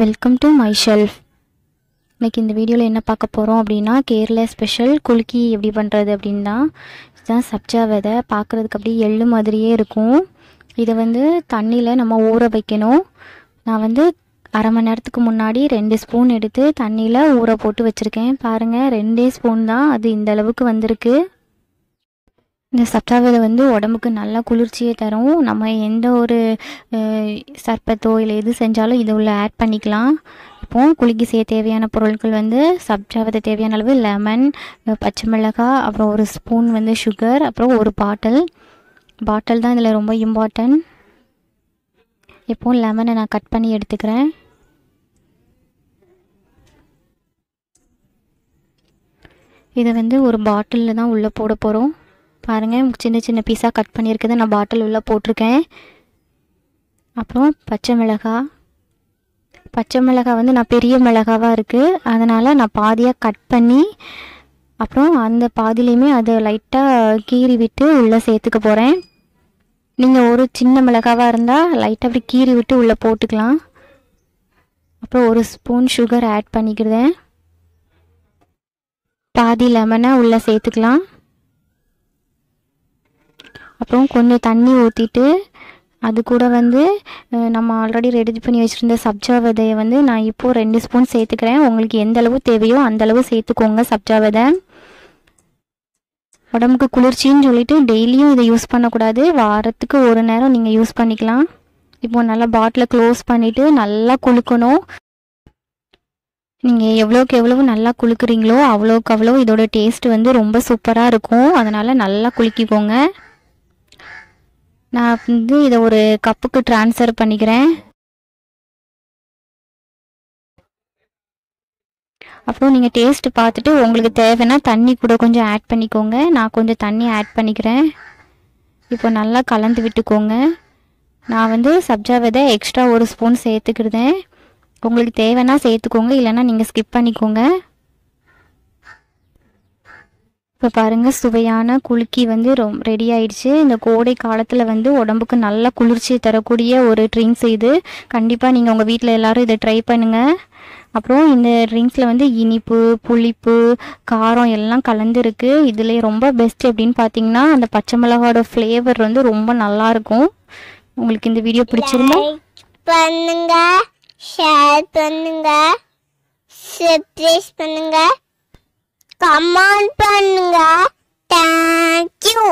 Welcome to my shelf இன்றைக்கி இந்த வீடியோவில் என்ன பார்க்க போகிறோம் அப்படின்னா கேரளா ஸ்பெஷல் குலுக்கி எப்படி பண்ணுறது அப்படின்னு தான் இதுதான் சப்ஜா விதை. பார்க்குறதுக்கு அப்படியே எள்ளு மாதிரியே இருக்கும். இதை வந்து தண்ணியில் நம்ம ஊற வைக்கணும். நான் வந்து அரை மணி நேரத்துக்கு முன்னாடி ரெண்டு ஸ்பூன் எடுத்து தண்ணியில் ஊற போட்டு வச்சுருக்கேன். பாருங்கள் ரெண்டே ஸ்பூன் தான். அது இந்த அளவுக்கு வந்திருக்கு. இந்த சப்ஜா விதை வந்து உடம்புக்கு நல்லா குளிர்ச்சியை தரும். நம்ம எந்த ஒரு சர்பத்தோ இல்லை எது செஞ்சாலும் இது உள்ள ஆட் பண்ணிக்கலாம். இப்போ குலுக்கி செய்ய தேவையான பொருட்கள் வந்து சப்ஜா விதை தேவையான அளவு லெமன் பச்சை மிளகாய் அப்புறம் ஒரு ஸ்பூன் வந்து சுகர் அப்புறம் ஒரு பாட்டில் பாட்டில் தான் இதில் ரொம்ப இம்பார்ட்டன்ட் இப்போ லெமனை நான் கட் பண்ணி எடுத்துக்கிறேன். இதை வந்து ஒரு பாட்டிலில் தான் உள்ளே போட போகிறோம் பாருங்கள் சின்ன சின்ன பீஸாக கட் பண்ணியிருக்குது நான் பாட்டில் உள்ளே போட்டிருக்கேன். அப்புறம் பச்சை மிளகாய் பச்சை மிளகாய் வந்து நான் பெரிய மிளகாவாக இருக்குது அதனால் நான் பாதியாக கட் பண்ணி அப்புறம் அந்த பாதிலையுமே அதை லைட்டாக கீறி விட்டு உள்ளே சேர்த்துக்க போகிறேன் நீங்கள் ஒரு சின்ன மிளகாவாக இருந்தால் லைட்டாக அப்படி கீறி விட்டு உள்ளே போட்டுக்கலாம். அப்புறம் ஒரு ஸ்பூன் சுகர் ஆட் பண்ணிக்கிறேன். பாதி லெமனை உள்ளே சேர்த்துக்கலாம். அப்புறம் கொஞ்சம் தண்ணி ஊற்றிட்டு அது கூட வந்து நம்ம ஆல்ரெடி ரெடி பண்ணி வச்சுருந்த சப்ஜா விதையை வந்து நான் இப்போது ரெண்டு ஸ்பூன் சேர்த்துக்கிறேன். உங்களுக்கு எந்த அளவு தேவையோ அந்த அளவு சேர்த்துக்கோங்க சப்ஜா விதை உடம்புக்கு குளிர்ச்சின்னு சொல்லிட்டு டெய்லியும் இதை யூஸ் பண்ணக்கூடாது. வாரத்துக்கு ஒரு நேரம் நீங்கள் யூஸ் பண்ணிக்கலாம். இப்போது நல்லா பாட்டிலை க்ளோஸ் பண்ணிவிட்டு நல்லா குளுக்கணும் நீங்கள் எவ்வளோக்கு எவ்வளவு நல்லா குளிக்கிறீங்களோ அவ்வளோக்கு அவ்வளோ இதோட டேஸ்ட் வந்து ரொம்ப சூப்பராக இருக்கும். அதனால் நல்லா குளிக்கிக்கோங்க நான் வந்து இதை ஒரு கப்புக்கு ட்ரான்ஸ்ஃபர் பண்ணிக்கிறேன். அப்புறம் நீங்கள் டேஸ்ட்டு பார்த்துட்டு உங்களுக்கு தேவைன்னா தண்ணி கூட கொஞ்சம் ஆட் பண்ணிக்கோங்க. நான் கொஞ்சம் தண்ணி ஆட் பண்ணிக்கிறேன். இப்போ நல்லா கலந்து விட்டுக்கோங்க. நான் வந்து சப்ஜா விதை எக்ஸ்ட்ரா ஒரு ஸ்பூன் சேர்த்துக்கிடுதேன் உங்களுக்கு தேவைன்னா சேர்த்துக்கோங்க. இல்லைன்னா நீங்கள் ஸ்கிப் பண்ணிக்கோங்க. இப்போ பாருங்கள் சுவையான குலுக்கி வந்து ரொம் ரெடி ஆயிடுச்சு. இந்த கோடை காலத்தில் வந்து உடம்புக்கு நல்ல குளிர்ச்சி தரக்கூடிய ஒரு ட்ரிங்க்ஸ் இது. கண்டிப்பாக நீங்கள் உங்கள் வீட்டில் எல்லாரும் இதை ட்ரை பண்ணுங்கள் அப்புறம் இந்த ட்ரிங்க்ஸில் வந்து இனிப்பு புளிப்பு காரம் எல்லாம் கலந்துருக்கு. இதில் ரொம்ப பெஸ்ட் அப்படின்னு பார்த்தீங்கன்னா அந்த பச்சை மிளகாவோட ஃப்ளேவர் வந்து ரொம்ப நல்லாயிருக்கும் உங்களுக்கு இந்த வீடியோ பிடிச்சிருந்தா பண்ணுங்க ஷேர் பண்ணுங்க சப்ஸ்கிரைப் பண்ணுங்க. கமெண்ட் பண்ணுங்க தேங்க்யூ